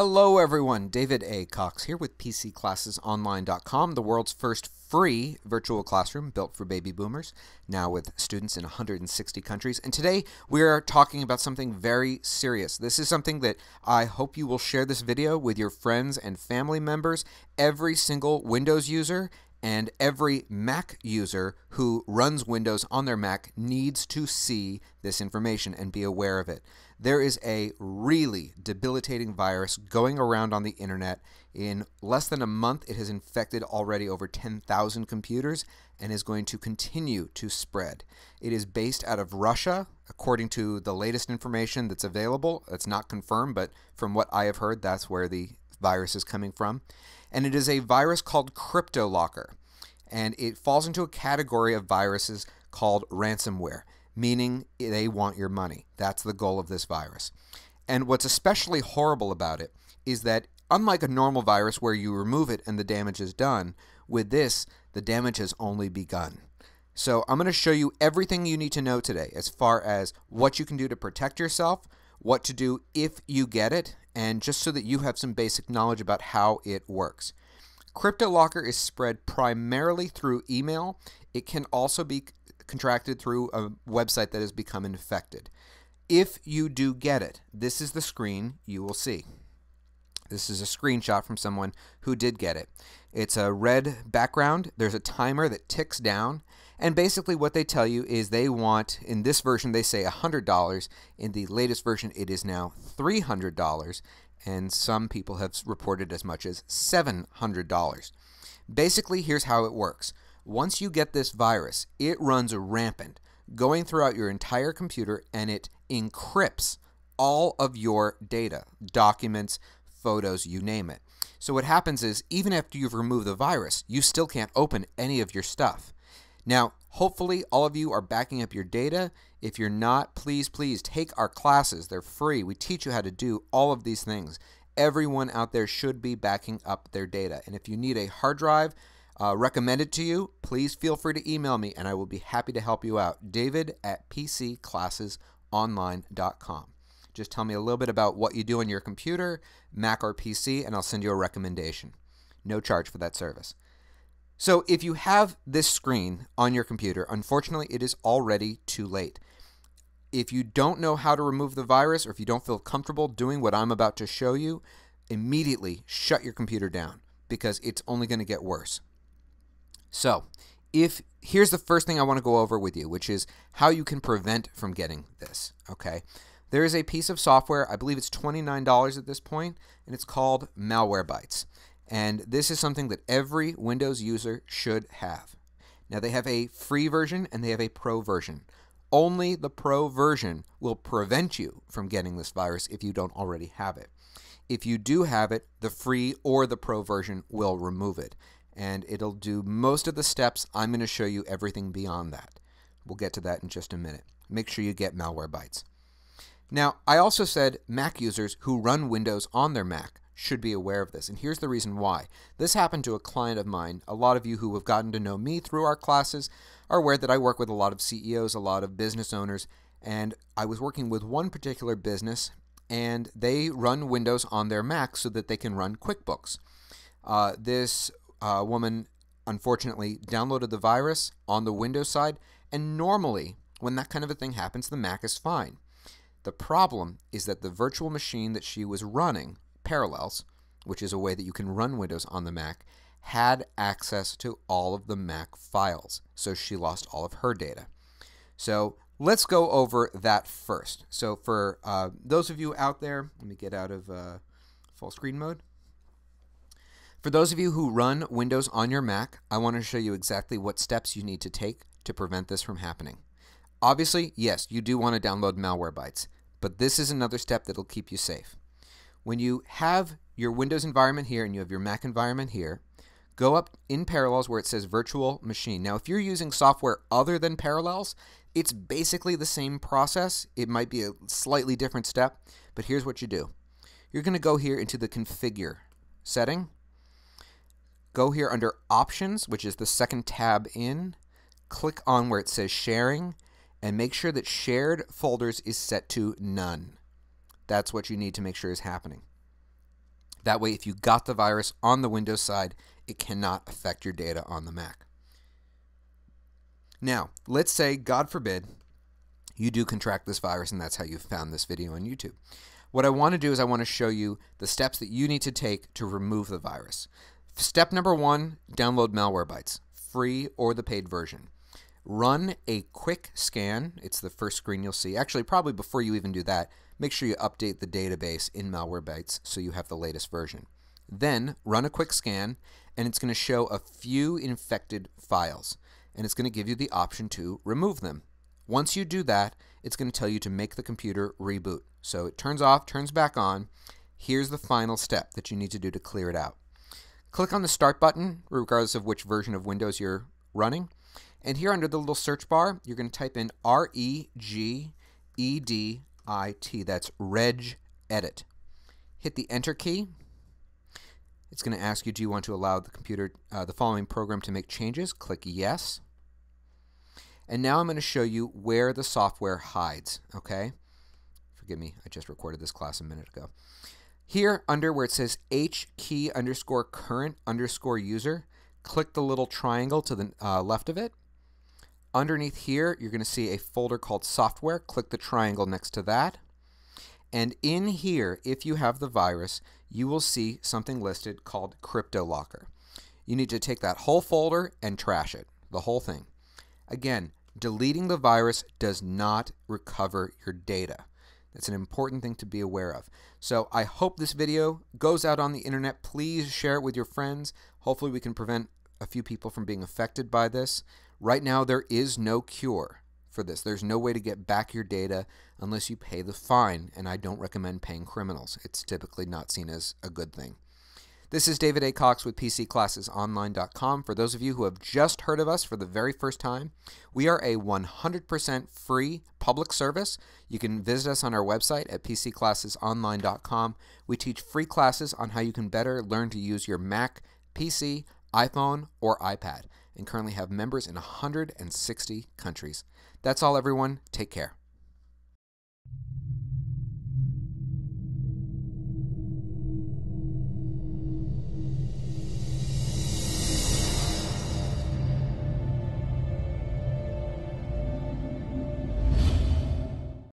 Hello, everyone. David A. Cox here with PCClassesOnline.com, the world's first free virtual classroom built for baby boomers, now with students in 160 countries. And today we are talking about something very serious. This is something that I hope you will share this video with your friends and family members. Every single Windows user and every Mac user who runs Windows on their Mac needs to see this information and be aware of it. There is a really debilitating virus going around on the internet. In less than a month, it has infected already over 10,000 computers and is going to continue to spread. It is based out of Russia, according to the latest information that's available. It's not confirmed, but from what I have heard, that's where the virus is coming from and it is a virus called CryptoLocker. And it falls into a category of viruses called ransomware, meaning they want your money. That's the goal of this virus. And what's especially horrible about it is that, unlike a normal virus where you remove it and the damage is done, with this, the damage has only begun. So, I'm going to show you everything you need to know today as far as what you can do to protect yourself, what to do if you get it, and just so that you have some basic knowledge about how it works. CryptoLocker is spread primarily through email. It can also be contracted through a website that has become infected. If you do get it, this is the screen you will see. This is a screenshot from someone who did get it. It's a red background. There's a timer that ticks down. And basically, what they tell you is they want, in this version, they say $100. In the latest version, it is now $300. And some people have reported as much as $700. Basically, here's how it works. Once you get this virus, it runs rampant, going throughout your entire computer, and it encrypts all of your data, documents, photos, you name it. So what happens is, even after you've removed the virus, you still can't open any of your stuff. Now, hopefully all of you are backing up your data. If you're not, please, please take our classes. They're free. We teach you how to do all of these things. Everyone out there should be backing up their data. And if you need a hard drive uh, recommended to you, please feel free to email me and I will be happy to help you out. David at PCClassesOnline.com. Just tell me a little bit about what you do on your computer, Mac or PC, and I'll send you a recommendation. No charge for that service. So if you have this screen on your computer, unfortunately, it is already too late. If you don't know how to remove the virus or if you don't feel comfortable doing what I'm about to show you, immediately shut your computer down because it's only going to get worse. So, if here's the first thing I want to go over with you, which is how you can prevent from getting this, okay? There is a piece of software, I believe it's $29 at this point, and it's called Malwarebytes. And this is something that every Windows user should have. Now, they have a free version and they have a pro version. Only the pro version will prevent you from getting this virus if you don't already have it. If you do have it, the free or the pro version will remove it. And it'll do most of the steps. I'm going to show you everything beyond that. We'll get to that in just a minute. Make sure you get Malwarebytes. Now, I also said Mac users who run Windows on their Mac should be aware of this. And here's the reason why. This happened to a client of mine. A lot of you who have gotten to know me through our classes are aware that I work with a lot of CEOs, a lot of business owners, and I was working with one particular business, and they run Windows on their Mac so that they can run QuickBooks. Uh, this uh, woman unfortunately downloaded the virus on the Windows side, and normally when that kind of a thing happens, the Mac is fine. The problem is that the virtual machine that she was running Parallels, which is a way that you can run Windows on the Mac, had access to all of the Mac files. So she lost all of her data. So let's go over that first. So for uh, those of you out there, let me get out of uh, full screen mode. For those of you who run Windows on your Mac, I want to show you exactly what steps you need to take to prevent this from happening. Obviously, yes, you do want to download Malwarebytes, but this is another step that will keep you safe. When you have your Windows environment here and you have your Mac environment here, go up in Parallels where it says Virtual Machine. Now, if you're using software other than Parallels, it's basically the same process. It might be a slightly different step, but here's what you do. You're going to go here into the Configure setting. Go here under Options, which is the second tab in. Click on where it says Sharing, and make sure that Shared Folders is set to None. That's what you need to make sure is happening. That way, if you got the virus on the Windows side, it cannot affect your data on the Mac. Now, let's say, God forbid, you do contract this virus and that's how you found this video on YouTube. What I want to do is I want to show you the steps that you need to take to remove the virus. Step number one, download Malwarebytes, free or the paid version. Run a quick scan. It's the first screen you'll see. Actually, probably before you even do that, make sure you update the database in Malwarebytes so you have the latest version. Then run a quick scan, and it's going to show a few infected files, and it's going to give you the option to remove them. Once you do that, it's going to tell you to make the computer reboot. So it turns off, turns back on. Here's the final step that you need to do to clear it out. Click on the Start button, regardless of which version of Windows you're running. And here under the little search bar, you're going to type in R E G E D I T. That's Reg Edit. Hit the Enter key. It's going to ask you, do you want to allow the computer, uh, the following program to make changes? Click Yes. And now I'm going to show you where the software hides, okay? Forgive me, I just recorded this class a minute ago. Here, under where it says H key underscore current underscore user, click the little triangle to the uh, left of it. Underneath here, you're going to see a folder called software. Click the triangle next to that. And in here, if you have the virus, you will see something listed called CryptoLocker. You need to take that whole folder and trash it, the whole thing. Again, deleting the virus does not recover your data. That's an important thing to be aware of. So I hope this video goes out on the internet. Please share it with your friends. Hopefully we can prevent a few people from being affected by this. Right now there is no cure for this. There's no way to get back your data unless you pay the fine, and I don't recommend paying criminals. It's typically not seen as a good thing. This is David A. Cox with PCClassesOnline.com. For those of you who have just heard of us for the very first time, we are a 100% free public service. You can visit us on our website at PCClassesOnline.com. We teach free classes on how you can better learn to use your Mac, PC, iPhone, or iPad, and currently have members in 160 countries. That's all, everyone. Take care.